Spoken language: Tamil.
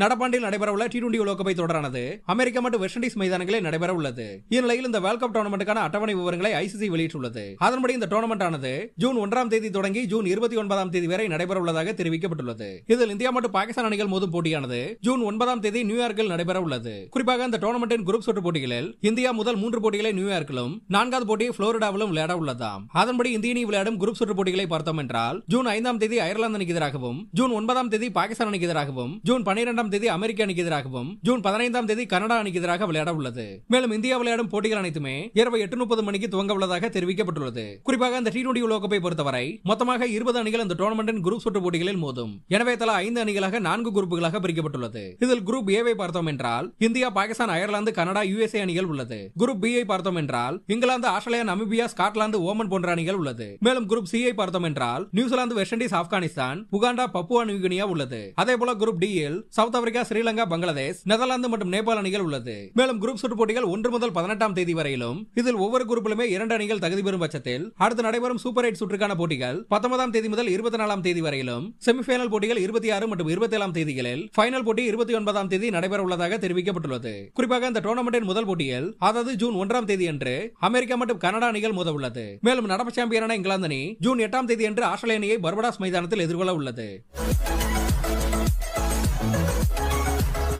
நடப்பாண்டில் நடைபெறவுள்ள டி டுவெண்டி உலகக்கோப்பை தொடரானது அமெரிக்கா மற்றும் வெஸ்ட் இண்டீஸ் மைதானங்களில் நடைபெற உள்ளது இந்நிலையில் இந்த வேர்ல்ட் கப் டோர்னமெண்ட்டுக்கான அட்டவணை விவரங்களை ஐசிசி வெளியிட்டுள்ளது. அதன்படி இந்த டோர்னமெண்ட் ஆனது ஜூன் ஒன்றாம் தேதி தொடங்கி ஜூன் இருபத்தி ஒன்பதாம் தேதி வரை நடைபெற உள்ளதாக தெரிவிக்கப்பட்டுள்ளது. இதில் இந்தியா மற்றும் பாகிஸ்தான் அணிகள் மோதும் போட்டியானது ஜூன் ஒன்பதாம் தேதி நியூயார்க்கில் நடைபெற உள்ளது குறிப்பாக இந்த டோர்னமெண்டின் குரூப் சுற்று போட்டிகளில் இந்தியா முதல் மூன்று போட்டிகளை நியூயார்க்கிலும் நான்காவது போட்டியை புளோரிடாவிலும் விளையாட உள்ளதாம். அதன்படி இந்திய அணி விளையாடும் குரூப் சுற்று போட்டிகளை பார்த்தோம் என்றால் ஜூன் ஐந்தாம் தேதி அயர்லாந்து அணிக்கு எதிராகவும் ஜூன் ஒன்பதாம் தேதி பாகிஸ்தான் அணிக்கு எதிராகவும் ஜூன் பன்னிரெண்டாம் தேதி அமெரிக்க அணிக்கு எதிராகவும் ஜூன் பதினைந்தாம் தேதி கனடா அணிக்கு எதிராக விளையாட உள்ளது. மேலும் இந்தியா விளையாடும் போட்டிகள் அனைத்துமே இரவு எட்டு முப்பது மணிக்கு துவங்க உள்ளதாக தெரிவிக்கப்பட்டுள்ளது. குறிப்பாக அந்த டி டுவெண்டி உலகப்பை பொறுத்தவரை மொத்தமாக இருபது அணிகள் இந்த டோர்னமெண்டின் குரூப் சுற்று போட்டிகளில் மோதும். எனவே தலா ஐந்து அணிகளாக நான்கு குரூப்புகளாக பிரிக்கப்பட்டுள்ளது. இதில் குரூப் ஏவை பார்த்தோம் என்றால் India Pakistan Ireland Canada USA அணிகள் உள்ளது. குரூப் பி ஐ பார்த்தோம் என்றால் England Australia Namibia Scotland Oman போன்ற அணிகள் உள்ளது. மேலும் குரூப் சி ஐ பார்த்தோம் என்றால் New Zealand West Indies Afghanistan Uganda Papua New Guinea உள்ளது. அதே போல குரூப் டி யில் South Africa Sri Lanka Bangladesh Netherlands மற்றும் நேபாள் அணிகள் உள்ளது. மேலும் குரூப் சுற்று போட்டிகள் ஒன்று முதல் பதினெட்டாம் தேதி வரையிலும் இதில் ஒவ்வொரு குரூப்பிலுமே இரண்டு அணிகள் தகுதி பெறும் பட்சத்தில் அடுத்து நடைபெறும் சூப்பர் எயிட் சுற்றுக்கான போட்டிகள் பத்தொன்பதாம் தேதி முதல் இருபத்தி நாலாம் தேதி வரையிலும் செமிஃபைனல் போட்டிகள் இருபத்தி ஆறு மற்றும் இருபத்தி ஏழாம் தேதிகளில் ஃபைனல் போட்டி இருபத்தி ஒன்பதாம் தேதி நடைபெற உள்ளதாக தெரிவிக்கப்பட்டுள்ளது. குறிப்பாக இந்த டோர்னமெண்டின் முதல் போட்டியில் அதாவது ஜூன் ஒன்றாம் தேதி அன்று அமெரிக்கா மற்றும் கனடா அணிகள் மோத உள்ளது. மேலும் நடப்பு சாம்பியனான இங்கிலாந்து அணி ஜூன் எட்டாம் தேதி அன்று ஆஸ்திரேலிய அணியை பர்படாஸ் மைதானத்தில் எதிர்கொள்ள உள்ளது.